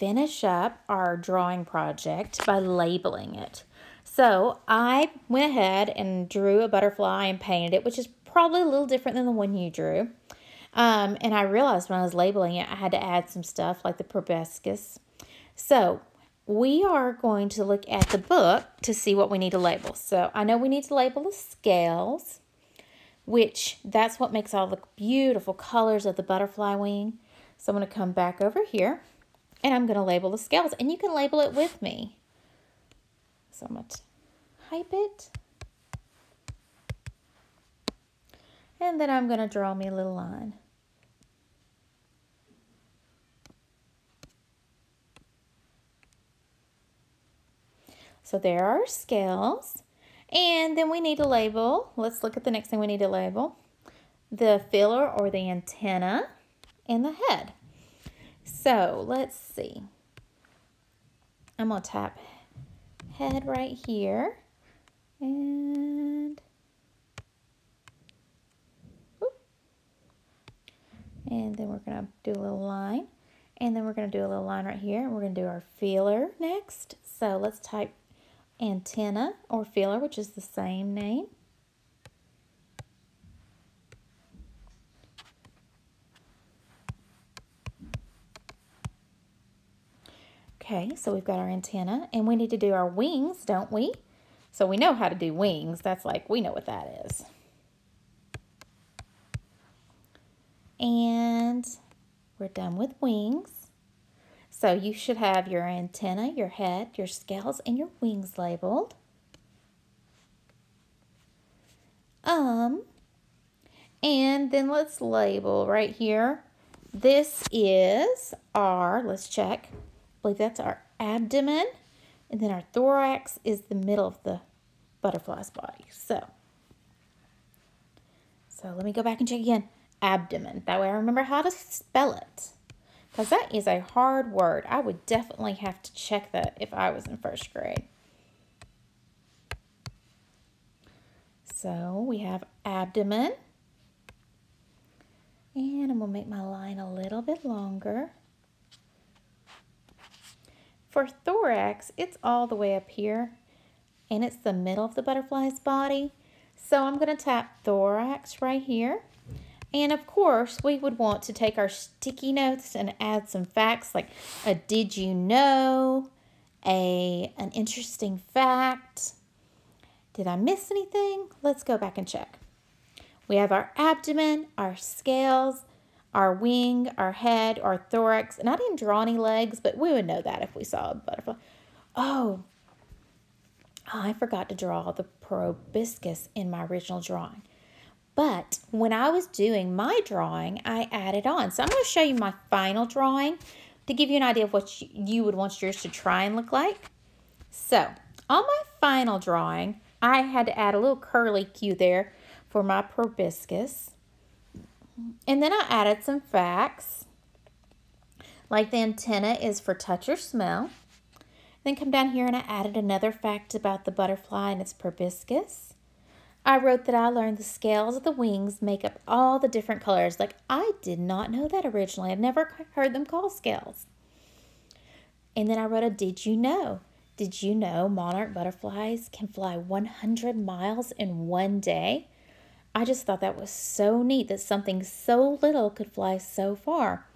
finish up our drawing project by labeling it. So I went ahead and drew a butterfly and painted it, which is probably a little different than the one you drew. Um, and I realized when I was labeling it, I had to add some stuff like the proboscis. So we are going to look at the book to see what we need to label. So I know we need to label the scales, which that's what makes all the beautiful colors of the butterfly wing. So I'm going to come back over here and I'm going to label the scales and you can label it with me. So I'm going to type it. And then I'm going to draw me a little line. So there are scales. And then we need to label, let's look at the next thing we need to label, the feeler or the antenna and the head. So let's see. I'm going to tap head right here. And, and then we're going to do a little line. And then we're going to do a little line right here. And we're going to do our feeler next. So let's type antenna or feeler, which is the same name. Okay, so we've got our antenna and we need to do our wings, don't we? So we know how to do wings. That's like, we know what that is. And we're done with wings. So you should have your antenna, your head, your scales, and your wings labeled. Um, and then let's label right here. This is our, let's check, believe that's our abdomen. And then our thorax is the middle of the butterfly's body. So, so let me go back and check again. Abdomen. That way I remember how to spell it because that is a hard word. I would definitely have to check that if I was in first grade. So we have abdomen. And I'm going to make my line a little bit longer. For thorax, it's all the way up here. And it's the middle of the butterfly's body. So I'm going to tap thorax right here. And of course, we would want to take our sticky notes and add some facts like a did you know, a an interesting fact. Did I miss anything? Let's go back and check. We have our abdomen, our scales, our wing, our head, our thorax. And I didn't draw any legs, but we would know that if we saw a butterfly. Oh, oh I forgot to draw the proboscis in my original drawing. But when I was doing my drawing, I added on. So I'm going to show you my final drawing to give you an idea of what you would want yours to try and look like. So on my final drawing, I had to add a little curly Q there for my proboscis. And then I added some facts, like the antenna is for touch or smell. Then come down here and I added another fact about the butterfly and its proboscis. I wrote that I learned the scales of the wings make up all the different colors. Like, I did not know that originally. I've never heard them called scales. And then I wrote a Did you know? Did you know monarch butterflies can fly 100 miles in one day? I just thought that was so neat that something so little could fly so far.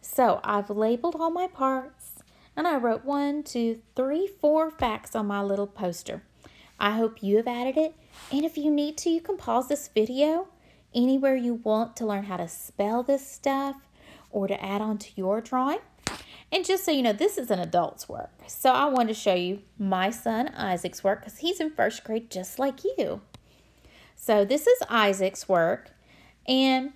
So I've labeled all my parts and I wrote one, two, three, four facts on my little poster. I hope you have added it and if you need to, you can pause this video anywhere you want to learn how to spell this stuff or to add on to your drawing. And just so you know, this is an adult's work. So I wanted to show you my son Isaac's work because he's in first grade just like you. So this is Isaac's work. And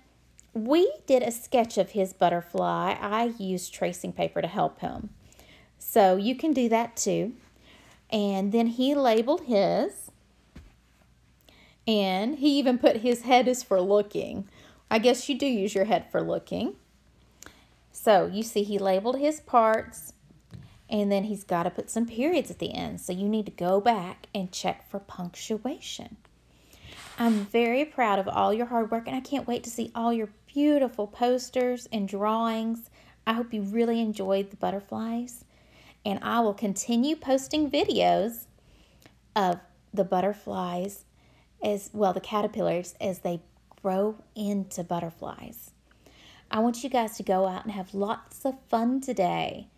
we did a sketch of his butterfly. I used tracing paper to help him. So you can do that too. And then he labeled his. And he even put his head is for looking. I guess you do use your head for looking. So you see he labeled his parts and then he's got to put some periods at the end. So you need to go back and check for punctuation. I'm very proud of all your hard work and I can't wait to see all your beautiful posters and drawings. I hope you really enjoyed the butterflies. And I will continue posting videos of the butterflies as well, the caterpillars, as they grow into butterflies. I want you guys to go out and have lots of fun today.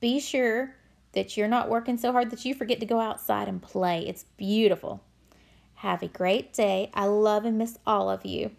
Be sure that you're not working so hard that you forget to go outside and play. It's beautiful. Have a great day. I love and miss all of you.